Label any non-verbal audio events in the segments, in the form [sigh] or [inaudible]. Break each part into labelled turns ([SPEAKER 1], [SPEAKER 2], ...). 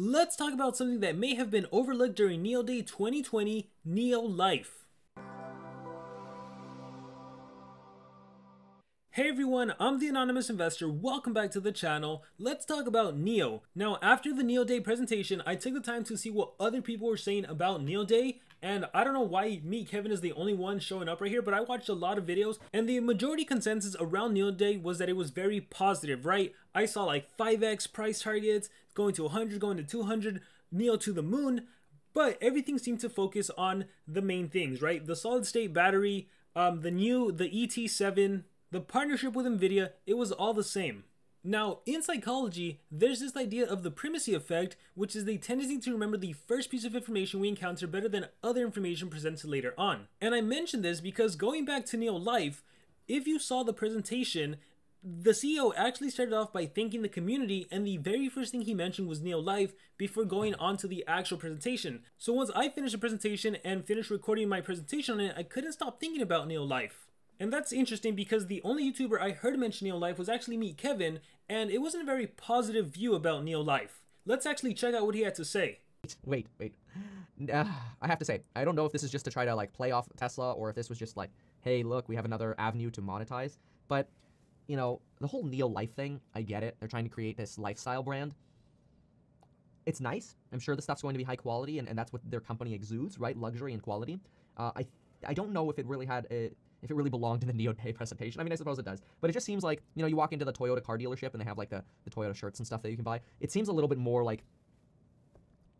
[SPEAKER 1] let's talk about something that may have been overlooked during NIO Day 2020 NIO Life. Hey everyone, I'm the Anonymous Investor. Welcome back to the channel. Let's talk about NIO. Now, after the NIO Day presentation, I took the time to see what other people were saying about NIO Day, and I don't know why Meet Kevin, is the only one showing up right here, but I watched a lot of videos, and the majority consensus around NIO Day was that it was very positive, right? I saw like 5x price targets, going to 100, going to 200, NIO to the moon, but everything seemed to focus on the main things, right? The solid state battery, um, the new, the ET7, the partnership with NVIDIA, it was all the same. Now, in psychology, there's this idea of the primacy effect, which is the tendency to remember the first piece of information we encounter better than other information presented later on. And I mention this because going back to NIO Life, if you saw the presentation, the CEO actually started off by thanking the community, and the very first thing he mentioned was NIO Life before going on to the actual presentation. So once I finished the presentation and finished recording my presentation on it, I couldn't stop thinking about NIO Life. And that's interesting because the only YouTuber I heard mention NIO Life was actually Meet Kevin, and it wasn't a very positive view about NIO Life. Let's actually check out what he had to say.
[SPEAKER 2] Wait, wait. Uh, I have to say, I don't know if this is just to try to like play off Tesla or if this was just like, hey, look, we have another avenue to monetize. But, you know, the whole NIO Life thing, I get it. They're trying to create this lifestyle brand. It's nice. I'm sure the stuff's going to be high quality, and, and that's what their company exudes, right? Luxury and quality. Uh, I I don't know if it really had a, if it really belonged in the NIO Day [laughs] presentation. I mean, I suppose it does. But it just seems like, you know, you walk into the Toyota car dealership and they have like the, the Toyota shirts and stuff that you can buy. It seems a little bit more like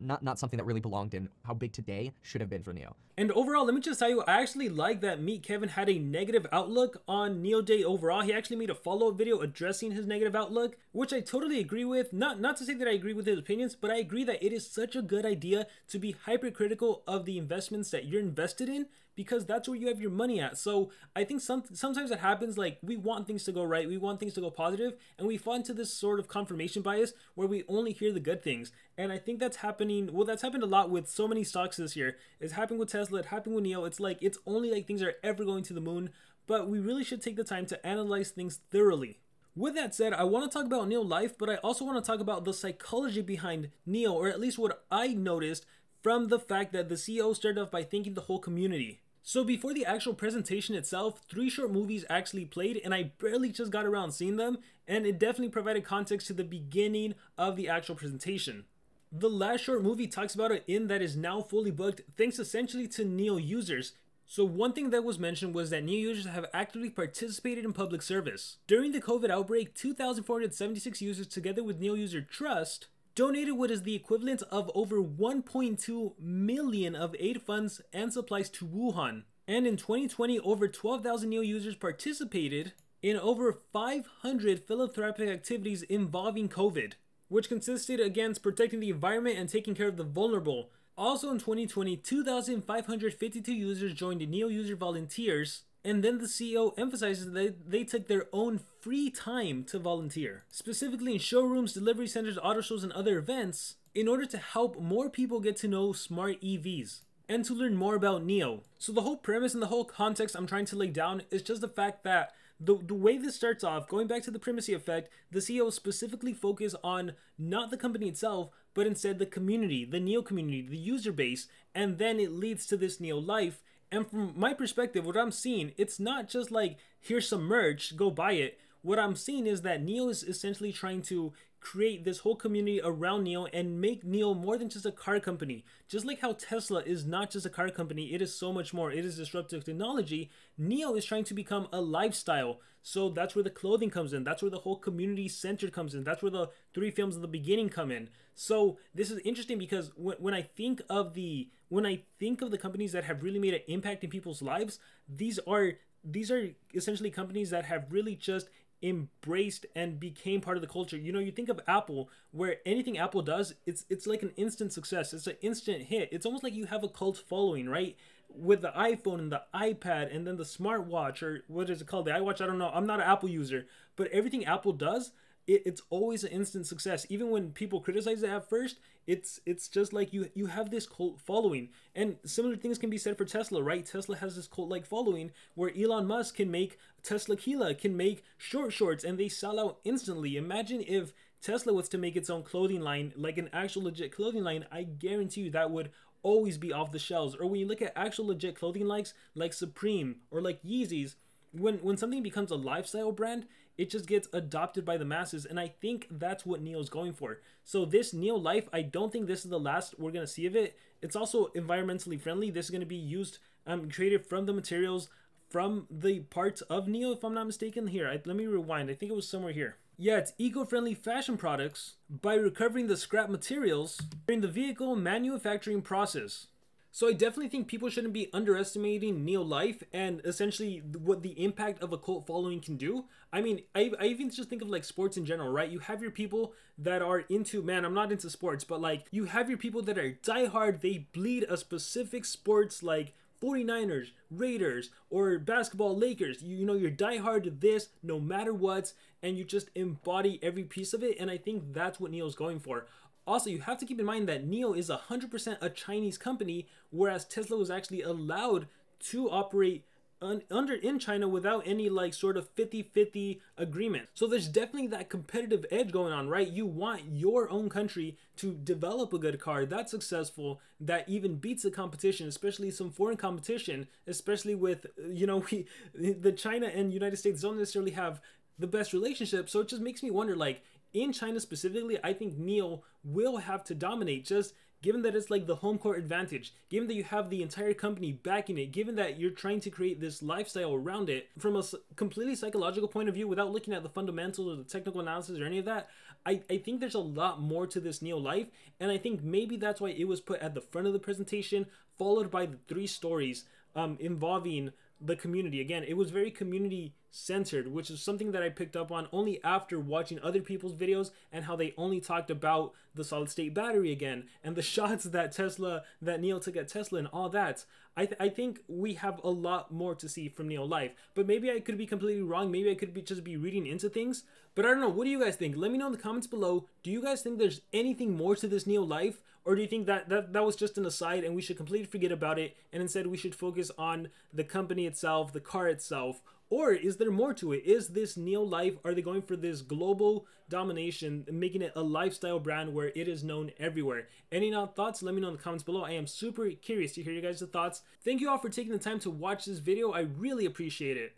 [SPEAKER 2] not not something that really belonged in how big today should have been for NIO.
[SPEAKER 1] And overall, let me just tell you, I actually like that Meet Kevin had a negative outlook on NIO Day overall. He actually made a follow-up video addressing his negative outlook, which I totally agree with. Not not to say that I agree with his opinions, but I agree that it is such a good idea to be hypercritical of the investments that you're invested in because that's where you have your money at. So I think some sometimes it happens like we want things to go right, we want things to go positive, and we fall into this sort of confirmation bias where we only hear the good things. And I think that's happening. Well, that's happened a lot with so many stocks this year. It's happening with Tesla. It happened with NIO. It's like it's only like things are ever going to the moon. But we really should take the time to analyze things thoroughly. With that said, I want to talk about NIO Life, but I also want to talk about the psychology behind NIO, or at least what I noticed from the fact that the CEO started off by thanking the whole community. So before the actual presentation itself, three short movies actually played and I barely just got around seeing them and it definitely provided context to the beginning of the actual presentation. The last short movie talks about an inn that is now fully booked thanks essentially to NIO users. So one thing that was mentioned was that NIO users have actively participated in public service. During the COVID outbreak, 2,476 users together with NIO User Trust donated what is the equivalent of over 1.2 million of aid funds and supplies to Wuhan. And in 2020, over 12,000 NIO users participated in over 500 philanthropic activities involving COVID, which consisted against protecting the environment and taking care of the vulnerable. Also in 2020, 2,552 users joined the NIO User Volunteers and then the CEO emphasizes that they took their own free time to volunteer, specifically in showrooms, delivery centers, auto shows, and other events, in order to help more people get to know smart EVs and to learn more about NIO. So the whole premise and the whole context I'm trying to lay down is just the fact that the, the way this starts off, going back to the primacy effect, the CEO specifically focus on not the company itself, but instead the community, the NIO community, the user base, and then it leads to this NIO life and from my perspective, what I'm seeing, it's not just like, here's some merch, go buy it. What I'm seeing is that NIO is essentially trying to create this whole community around NIO and make NIO more than just a car company. Just like how Tesla is not just a car company, it is so much more. It is disruptive technology. NIO is trying to become a lifestyle. So that's where the clothing comes in. That's where the whole community centered comes in. That's where the three films at the beginning come in. So this is interesting because when, when I think of the when I think of the companies that have really made an impact in people's lives, these are these are essentially companies that have really just embraced and became part of the culture. You know, you think of Apple, where anything Apple does, it's it's like an instant success. It's an instant hit. It's almost like you have a cult following, right? With the iPhone and the iPad and then the smartwatch or what is it called? The iWatch, I don't know. I'm not an Apple user, but everything Apple does, it, it's always an instant success. Even when people criticize it at first, it's it's just like you you have this cult following. And similar things can be said for Tesla, right? Tesla has this cult like following where Elon Musk can make Tesla Tequila can make short shorts and they sell out instantly. Imagine if Tesla was to make its own clothing line, like an actual legit clothing line, I guarantee you that would always be off the shelves. Or when you look at actual legit clothing likes like Supreme or like Yeezys, when when something becomes a lifestyle brand, it just gets adopted by the masses, and I think that's what NIO's going for. So this NIO Life, I don't think this is the last we're gonna see of it. It's also environmentally friendly. This is gonna be used, um, created from the materials from the parts of NIO, if I'm not mistaken. Here, I, let me rewind. I think it was somewhere here. Yeah, it's eco-friendly fashion products by recovering the scrap materials during the vehicle manufacturing process. So I definitely think people shouldn't be underestimating NIO Life and essentially what the impact of a cult following can do. I mean, I, I even just think of like sports in general, right? You have your people that are into, man, I'm not into sports, but like you have your people that are diehard, they bleed a specific sports like 49ers, Raiders, or basketball Lakers. You, you know, you're diehard to this no matter what, and you just embody every piece of it. And I think that's what NIO's going for. Also, you have to keep in mind that NIO is 100% a Chinese company, whereas Tesla was actually allowed to operate un- under in China without any like sort of 50-50 agreement. So there's definitely that competitive edge going on, right? You want your own country to develop a good car that's successful that even beats the competition, especially some foreign competition, especially with you know [laughs] we the China and United States don't necessarily have the best relationship. So it just makes me wonder like in China specifically, I think NIO will have to dominate just given that it's like the home court advantage, given that you have the entire company backing it, given that you're trying to create this lifestyle around it from a completely psychological point of view without looking at the fundamentals or the technical analysis or any of that, I, I think there's a lot more to this NIO Life. And I think maybe that's why it was put at the front of the presentation, followed by the three stories um, involving the community. Again, it was very community centered, which is something that I picked up on only after watching other people's videos and how they only talked about the solid state battery again and the [laughs] shots that Tesla, that NIO took at Tesla and all that. I, th- I think we have a lot more to see from NIO Life, but maybe I could be completely wrong. Maybe I could be just be reading into things, but I don't know. What do you guys think? Let me know in the comments below. Do you guys think there's anything more to this NIO Life, or do you think that that, that was just an aside and we should completely forget about it and instead we should focus on the company itself, the car itself? Or is there more to it? Is this NIO Life, are they going for this global domination, making it a lifestyle brand where it is known everywhere? Any thoughts? Let me know in the comments below. I am super curious to hear you guys' thoughts. Thank you all for taking the time to watch this video. I really appreciate it.